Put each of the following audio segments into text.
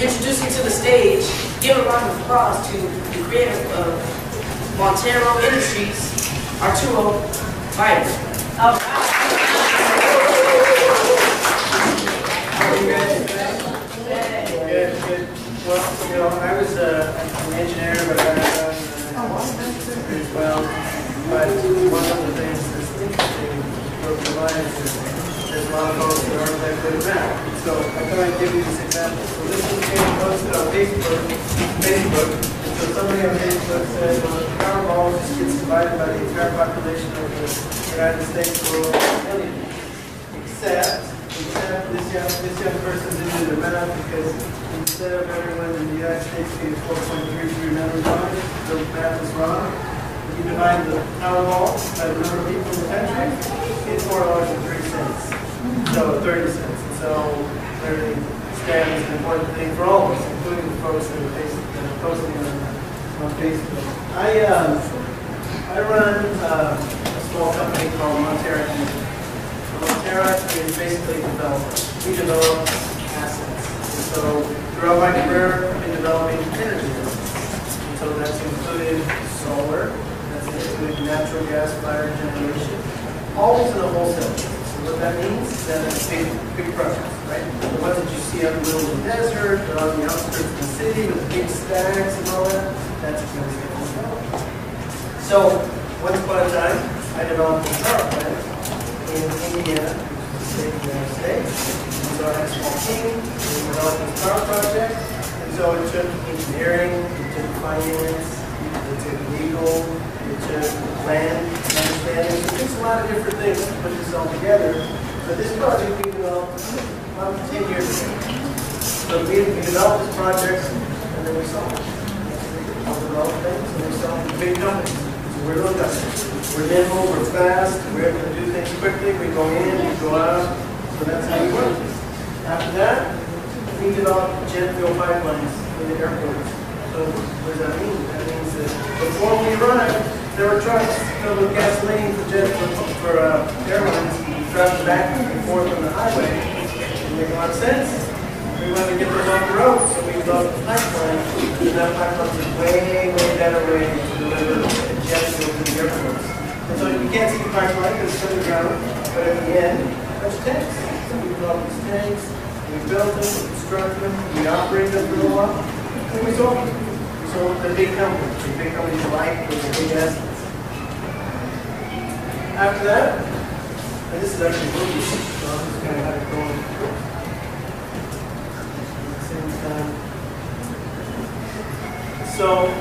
introducing to the stage, give a round of applause to the creator of Monterra Industries, Arturo Vivar. All right. Good, good. Well, you know, I was uh, an engineer, but I background uh, as well. But one of the things that's interesting for providers is there's a lot of folks who aren't that good at math. So I thought I'd give you this example. So this was being posted on Facebook, Facebook. And so somebody on Facebook said, well, if Powerball just gets divided by the entire population of the United States, we'll million. Except, except this young, this young person didn't do the math because instead of everyone in the United States being four point three three million dollars, the math is wrong. You divide the Powerball by the number of people in the country, it's four dollars and three cents. So thirty cents. And so clearly, STEM is an important thing for all of us, including the folks that that are posting on, on Facebook. I, um, I run, uh, a small company called Monterra Energy. Monterra is basically a developer. We develop assets. And so throughout my career, I've been developing energy assets. And so that's included solar, that's included natural gas fired generation, always in the wholesale. So what that means is that it's big, big projects, right? The ones that you see out in the middle of the desert, or on the outskirts of the city with big stacks and all that, that's So once upon a time, I developed a power plant in Indiana, state of the United States. And so a small team, we developed this power project. And so it took engineering, it took finance, it took legal, it took land understanding. It takes a lot of different things to put this all together. But this project we developed about 10 years ago. So we, we developed this project and then we sold it. Developed things and sold it to big companies. So we're real guys. We're nimble, we're fast, we're able to do things quickly, we go in, we go out, so that's how we work. After that, we develop jet fuel pipelines in the airports. So what does that mean? That means that before we arrived, there were trucks filled with gasoline for jet, for, uh, airlines, driving back and forth on the highway. It make a lot of sense. We wanted to get those off the road, so we developed a pipeline, and that pipeline is way, way better way to deliver jet to the airports. And so you can't see the pipeline because it's underground, but at the end, there's tanks. So we developed these tanks, we built them, we constructed them, we operated them for a while, and we sold them. We sold them to big companies, the big companies like those big assets. After that, and this is actually movie, so I'm just gonna have it going. At the same time. So,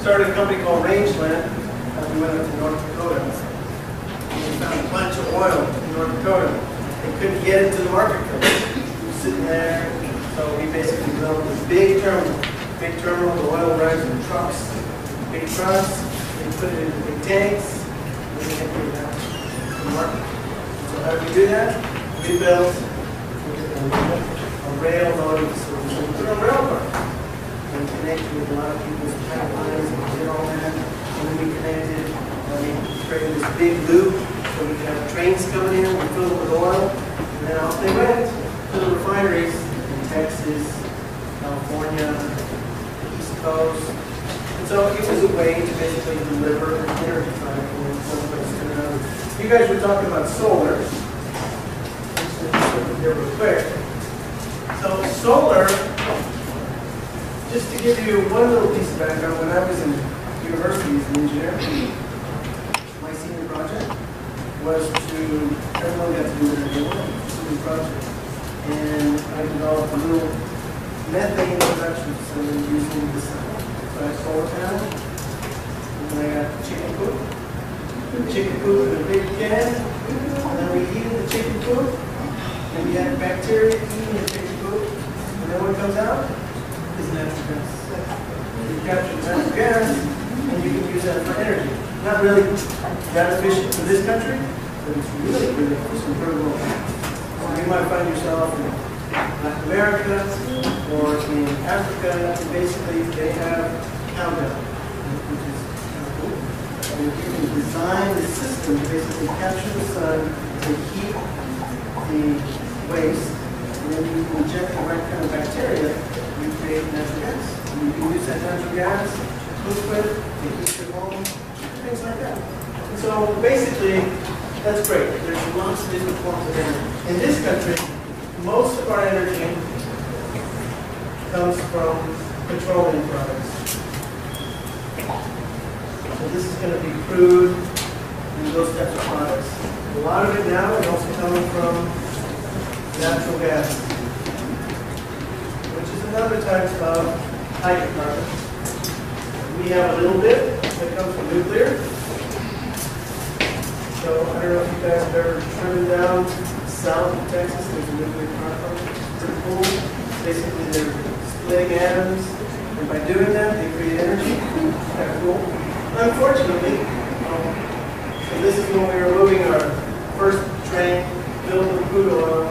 started a company called Rangeland, and we went up to North Dakota. We found a bunch of oil in North Dakota. They couldn't get it to the marketplace. We were sitting there, so we basically built this big terminal. Big terminal, the oil arrives in trucks, big trucks, they put it in big tanks, and they put it out to the market. So how did we do that? We built a rail loading facility. We put a rail car and connected with a lot of people's pipelines and did all that. And then we connected, and we created this big loop so we could have trains coming in, we filled them with oil, and then off they went to the refineries in Texas, California, East Coast. And so it was a way to basically deliver an energy product from one place to another. You guys were talking about solar. Just real quick. So solar just to give you one little piece of background, when I was in university as an engineer, my senior project was to, everyone got to do whatever they wanted, senior project. And I developed a little methane production facility using. So uh, I had solar panel, and then I got chicken coop, chicken coop in a big can, and then we heated the chicken coop, and we had bacteria eating the chicken coop, and then what comes out? You capture natural gas, and you can use that for energy. Not really that efficient for this country, but it's really good for some third world. So you might find yourself in Latin America or in Africa, and basically they have countdown, which is kind of cool. And you can design the system to basically capture the sun to heat the waste, and then you inject the right kind of bacteria we create natural gas. You can use that natural gas, to heat your home, things like that. And so basically, that's great. There's lots of different forms of energy. In this country, most of our energy comes from petroleum products. So this is going to be crude and those types of products. A lot of it now is also coming from natural gas, which is another type of hydrocarbon. We have a little bit that comes from nuclear. So I don't know if you guys have ever driven down south of Texas, there's a nuclear power plant. Pretty cool. Basically, they're splitting atoms, and by doing that, they create energy. Kind of cool. Unfortunately, um, so this is when we were moving our first train filled with crude oil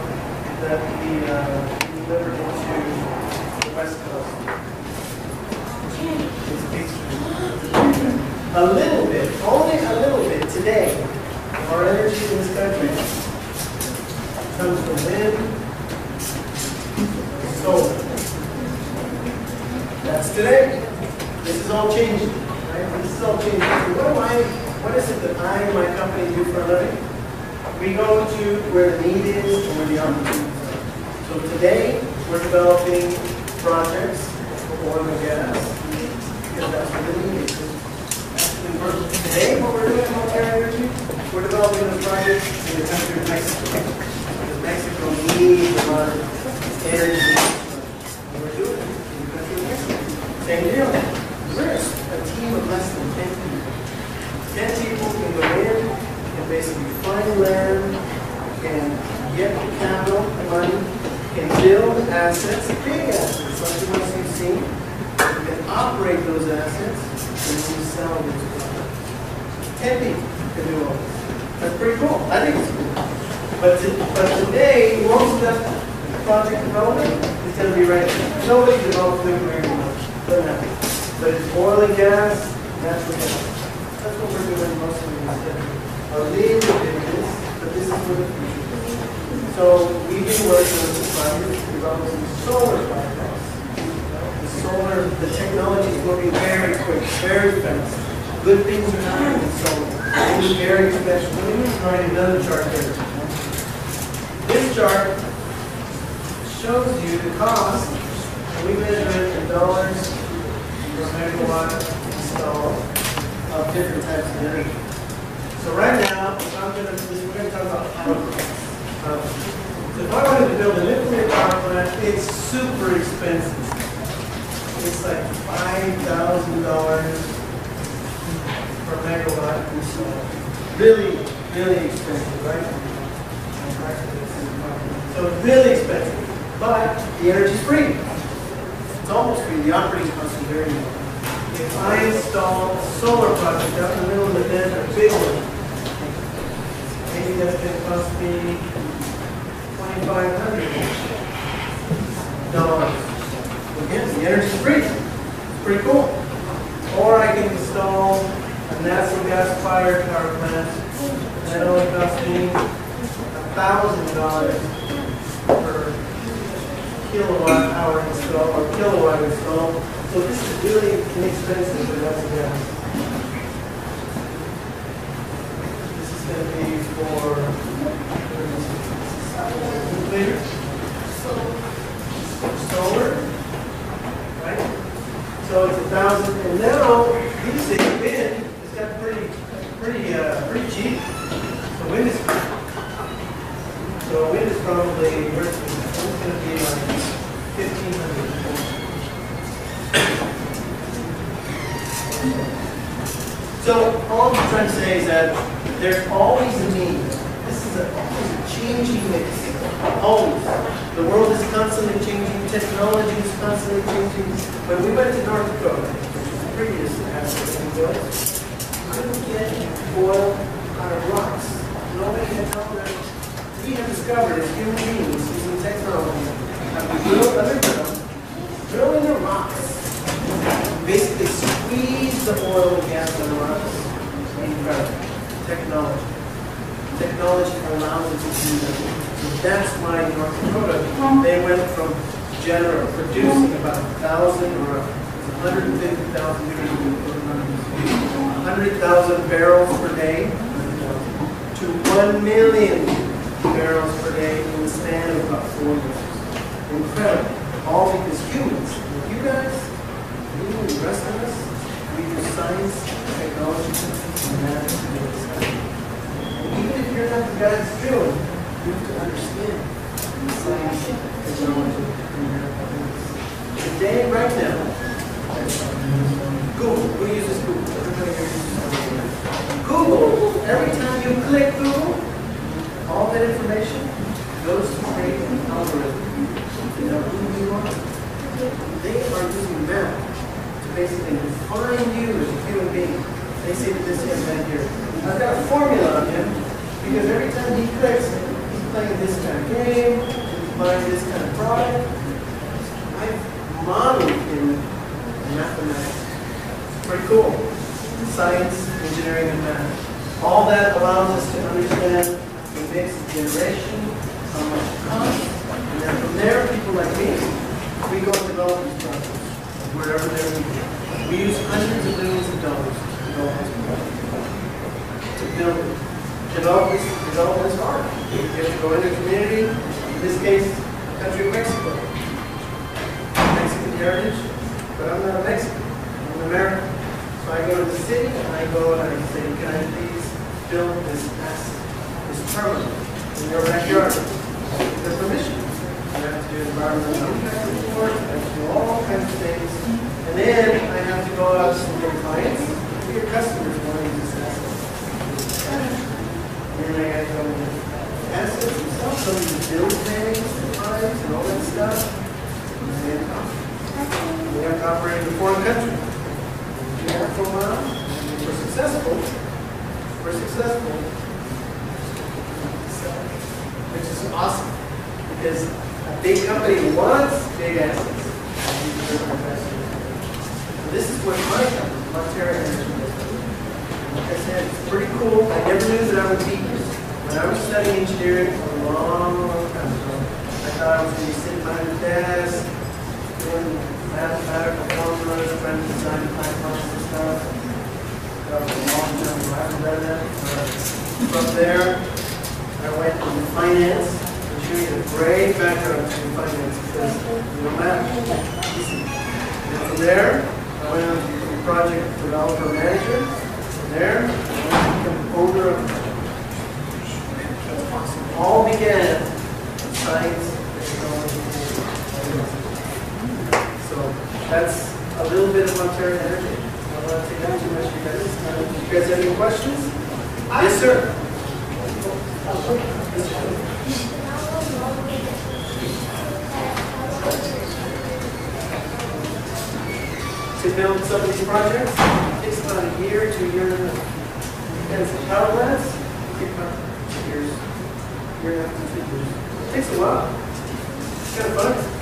that we uh, delivered into the west coast. A little bit, only a little bit today, of our energy in this country comes from wind, solar. That's today. This is all changing, right? This is all changing. So what am I, what is it that I and my company do for a living? We go to where the need is and where the opportunities are. So today, we're developing projects for oil and gas, because that's where the need is. And we're- Today, what we're doing at Monterra Energy, we're developing a project in the country of Mexico. Because Mexico needs a lot of energy. And we're doing it in the country of Mexico. Same deal. We're a team of less than ten people. Ten people can go in and basically find land, can get the capital, money, can build assets, big assets, like the ones you've seen. You can operate those assets and then sell them. Ten people can do all this. That's pretty cool. I think it's cool. But, to- but today, most of that project development is going to be right. Nobody develops nuclear happen. But it's oil and gas, natural gas. That's what we're doing most of these days. Our lead business, but this is for the future. So we've been working with the project developing solar projects. The solar, the technology is moving very quick, very fast. Good things are happening in solar. It's very special. Let me find another chart here. This chart shows you the cost, we measure it in dollars per megawatt installed of different types of energy. So right now, I'm gonna, we're gonna talk about power plants. So if I wanted to build a nuclear power plant, it's super expensive. It's like five thousand dollars per megawatt installed. Really, really expensive, right? So really expensive, but the energy's free. It's almost free, the operating cost is very low. If I install a solar project out in the middle of the desert, a big one, maybe that's gonna cost me twenty-five hundred dollars. Again, the energy's free, it's pretty cool. Or I can install a natural gas fired power plant, that only costs me a thousand dollars per kilowatt hour install, or kilowatt install. So this is really inexpensive for natural gas. This is gonna be for nuclear, solar, right? So it's a thousand, and now, these days, wind has got pretty, pretty, uh, pretty cheap. So wind is, so wind is probably, worth it's gonna be like fifteen hundred. So all I'm trying to say is that there's always a need. This is a, always a changing mix. Always. The world is constantly changing, technology is constantly changing. When we went to North Dakota, which was the previous aspect I would get oil out of rocks. Nobody had told us. We have discovered as human beings using technology, that we drill underground, drill in the rocks, basically squeeze the oil and gas out of the rocks. Incredible. Technology. Technology allows us to do that. That's why North Dakota, they went from general, producing about a thousand or hundred and fifty thousand, a hundred thousand barrels per day to one million barrels per day in the span of about four years. Incredible. All because humans, you guys, you and the rest of us, we use science, technology, and math. And even if you're not the guy that's drilling, you to understand and math. Today, right now, Google, who uses Google? Everybody here uses Google. Google, every time you click Google, all that information goes to create an algorithm. You know who you are? They are using math to basically define you as a human being. They say to this young man here, I've got a formula on him because every time he clicks, playing this kind of game, buying this kind of product. I've modeled in mathematics. Pretty cool. Science, engineering, and math. All that allows us to understand the of generation, how much it costs, and then from there, people like me, we go and develop these projects wherever they're needed. We use hundreds of millions of dollars to develop this project. To build it. Develop this, development is hard. You have to go into the community, in this case, the country of Mexico. Mexican heritage, but I'm not a Mexican, I'm an American. So I go to the city and I go and I say, can I please build this asset, this terminal in your backyard? With permission. I have to do environmental impact report, I have to do all kinds of things. And then I have to go out to your clients, to your customers wanting this asset. And then I got to go with assets themselves, so you build things, and pipes and all that. And have to operate in a foreign country. For a we're successful, we're successful, which is awesome, because a big company wants big assets. So This is what my company, Monterra Energy. Like I said, it's pretty cool. I never knew that I would be here. When I was studying engineering for a long, long time ago, I thought I was going to be sitting behind the desk, doing mathematical formulas, trying to design and stuff. That was a long time ago. I haven't done that. Uh, From there, I went into finance, which gave me a great background in finance because you know math. And from there, I went on to project developer manager. From there, I went to become owner of. All began science, technology, and So that's a little bit of Ontario energy. I don't want to take up too much of your guys' time. You guys have any questions? Yes, sir. To build some of these projects, it takes about a year to a year and a half. Depends on power plants, it takes about two years, year and a half two years. It takes a while. It's kind of fun.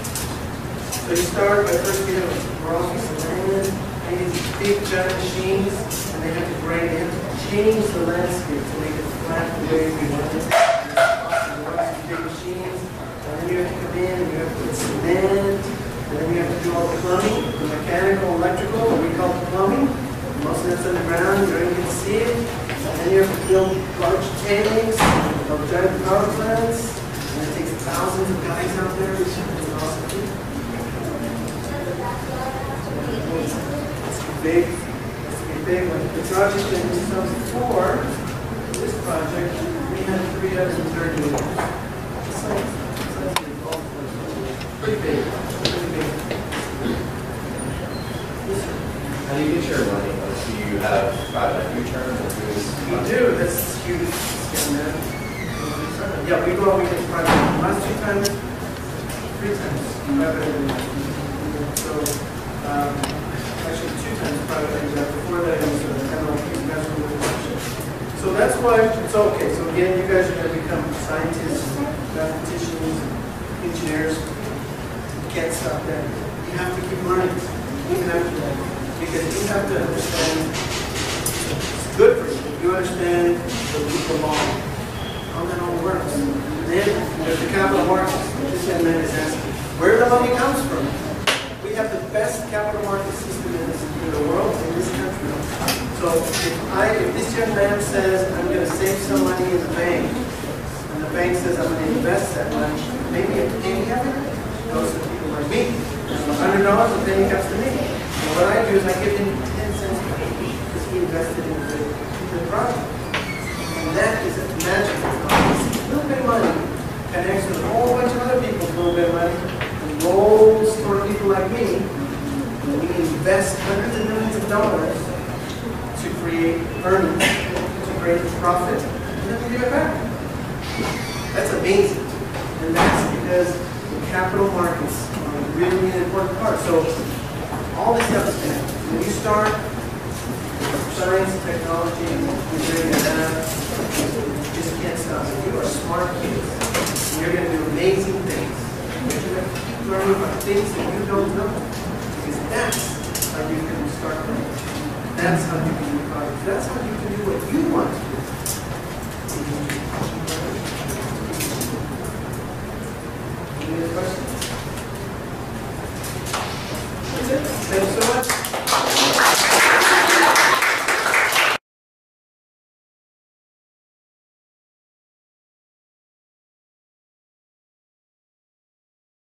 So you start by first getting rocks and land, and these big giant machines, and they have to grade, to change the landscape to make it flat the way we want it. Big machines, and then you have to come in and you have to put cement, and then you have to do all the plumbing, the mechanical, electrical, what we call plumbing. Most of that's underground, you don't even see it. And then you have to build large tanks of giant power plants, and it takes thousands of guys out there, which is awesome. It's a big, it's a big one. The project that we in 2004, this project, we had 330 acres. It's like, it's like a golf course. Pretty big, pretty big. How do you get your money? Do you have private equity terms or who is? We do, that's huge. Yeah, we go, we get private, last two times, three times, private. So, um, times private before that, it was uh, MLP. So that's why, it's okay, so again, you guys are gonna become scientists, mathematicians, engineers. You can't stop that. You have to keep learning, even after that, because you have to understand it's good for you. You understand the legal law, how that all works. And then there's the capital markets. This young man is asking, where the money comes from. We have the best capital market system the world, in this country. So if I, if this young man says, I'm gonna save some money in the bank, and the bank says, I'm gonna invest that money, maybe a penny of it goes to people like me. A hundred dollars, a penny comes to me. And what I do is I give him ten cents a penny, because he invested in the, in the project. And that is a magical, a little bit of money connects with a whole bunch of other people's little bit of money, and rolls for people like me, and we invest hundreds of millions of dollars to create earnings, to create profit, and then we give it back. That's amazing. And that's because the capital markets are really an important part. So all this stuff is connected. When you start science, technology, engineering, and math, you just can't stop. If you are smart kids, and you're going to do amazing things. But you have to keep learning about things that you don't know. That's how you can start things. That's how you can do projects. That's how you can do what you want to do.